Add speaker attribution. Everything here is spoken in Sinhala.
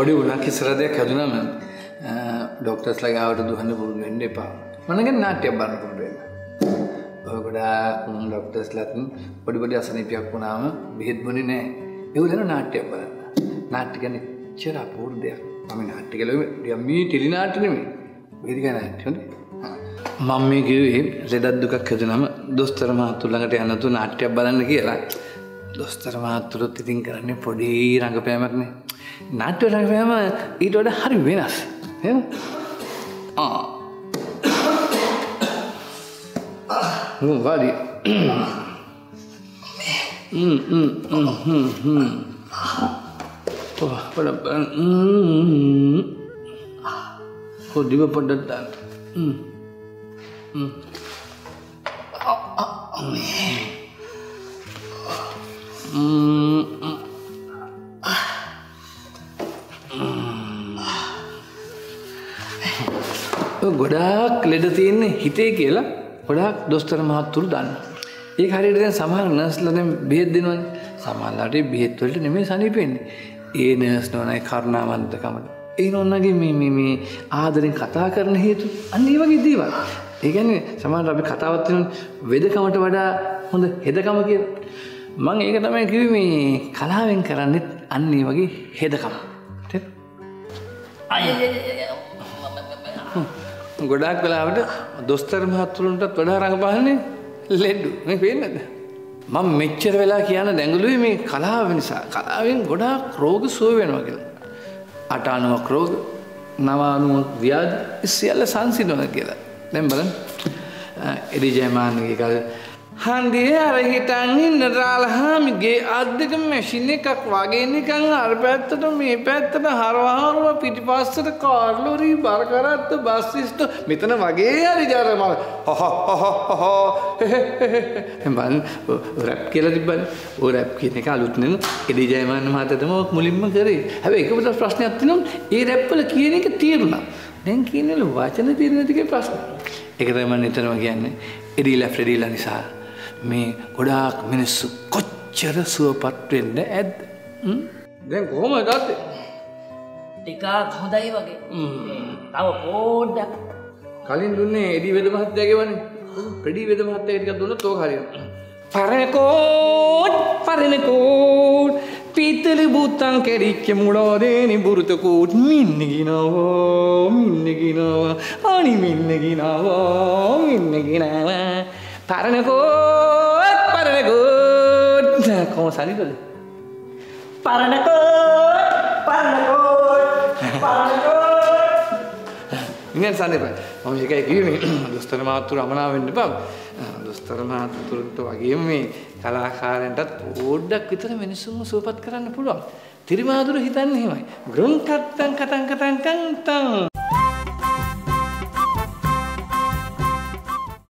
Speaker 1: පොඩි වුණක් ඉස්සර දෙයක් හැදුනම ඩොක්ටර්ස්ලා ගාවට දුහන්න පුරුදු වෙන්න එපා. මනගෙන නාට්‍යයක් බලන්න පුරුදු වෙන්න. ඔය ගොඩාක් ඩොක්ටර්ස්ලාත් පොඩි පොඩි අසනීපයක් වුණාම බෙහෙත් බොන්නේ නැහැ. ඒගොල්ලෝ නාට්‍යයක් බලන්න. නාට්‍ය කියන්නේ එච්චර අපූර්ව දෙයක්. මම නාට්‍ය කියලා මේ ටෙලි නාට්‍ය නෙමෙයි. වේදිකා නාට්‍ය හොඳේ. මම මේ කිව්වේ ලෙඩක් දුකක් හැදුනම දොස්තර මහත්තුරු ළඟට යන්න තු නාට්‍යයක් බලන්න කියලා. දොස්තර මහත්තුරුත් ඉතින් කරන්නේ පොඩි රංගපෑමක්නේ. නාට්‍ය රංගපෑම ඊට වඩා හරි වෙනස්. එහෙනම් ආ. හ්ම් වාඩි. හ්ම් හ්ම් හ්ම්. ගොඩාක් ලෙඩ තියෙන්නේ හිතේ කියලා ගොඩාක් දොස්තර මහත්තුරු දන්න. ඒ හරියට දැන් සමහර නර්ස්ලා දැන් බෙහෙත් දෙනවනේ. සමහරලාට බෙහෙත් වලට නෙමෙයි සනීපෙන්නේ. ඒ නර්ස් නෝනයි කරුණාවන්තකමට. ඒ නෝනගේ මේ මේ මේ ආදරෙන් කතා කරන හේතු අන්න ඒ වගේ දේවල්. ඒ කියන්නේ සමහරවිට අපි කතාවක් තියෙනවා වෙදකමට වඩා හොඳ හෙදකම කියලා. මම ඒක තමයි කිව්වේ මේ කලාවෙන් කරන්නේ අන්න ඒ වගේ හෙදකම. ගොඩාක් වෙලාවට දොස්තර මහත්තුරුන්ටත් වඩා රඟපාන්නේ ලෙඩ්ඩු මේ පේන්නද මම මෙච්චර වෙලා කියන දැඟලුවේ මේ කලාව නිසා. කලාවෙන් ගොඩාක් රෝග සුව වෙනවා කියලා. අටානුවක් රෝග නවානුවක් ව්‍යාධි සියල්ල සංසිඳනවා කියලා. දැන් බලන්න. එඩි ජයමානගේ කල හන්දිය අර හිටන් ඉන්න රාලහාමිගේ අත් දෙක මැෂින් එකක් වගේ නිකන් අර පැත්තට මේ පැත්තට හරවහරුව පිටිපස්සට කාර්ලොරි බර කරත්ත බස් සිස්ටෝ මෙතන වගේ හරි ජරම හහ හහ බන් රැප් කියලා තිබ්බනේ. ඔය රැප් කියන එක අලුත් නෙන එඩි ජයමාන මහත්තයා තමයි මුලින්ම කරේ. හැබැයි එක පොඩක් ප්‍රශ්නයක් තියෙනවා. ඒ රැප් වල කියන එක තේරුණා. දැන් කියන්නේ වචන තේරෙන ටිකේ ප්‍රශ්න. ඒක තමයි මම නිතරම කියන්නේ. එඩිලා ෆ්‍රෙඩිලා නිසා මේ ගොඩාක් මිනිස්සු කොච්චර සුවපත් වෙන්න ඇද්ද? දැන් කොහොම දත්තේ
Speaker 2: ටිකක් හොඳයි වගේ. තව පෝඩ්ඩක්.
Speaker 1: කලින් දුන්නේ එඩි වෙද මහත්තයාගේ වනේ ප්‍රඩි වෙද මහත්තයා ටිකක් දුන්නොත් ඕක හරියනවා. පරණකෝඩ් පරණකෝඩ් පිතලි බුත්තන් කෙරිච්ච මුඩෝදේනි බුරුතකෝට්. මින්නගිනවෝ මින්නගිනවා අනි මින්නගිනවෝ මින්නගිනවා පරණකෝත් පරණකෝත්. කොම සනිදද
Speaker 2: පරණකෝට් පරණකෝට් පරණකෝට්
Speaker 1: ඉන්න සන්නපයි මම එකයි කිව්වේ දොස්තර මහත්තුරු අමනාව වෙන්න එපා දොස්තර මහත්තුරුන්ට වගේම මේ කලාකාරයන්ටත් පොඩ්ඩක් විතර මිනිස්සුන්ව සුවපත් කරන්න පුළුවන්. තිරිමාදුර හිතන්නේ එහෙමයි. ග්‍රොන් කත්තං කතං කතං කන්තං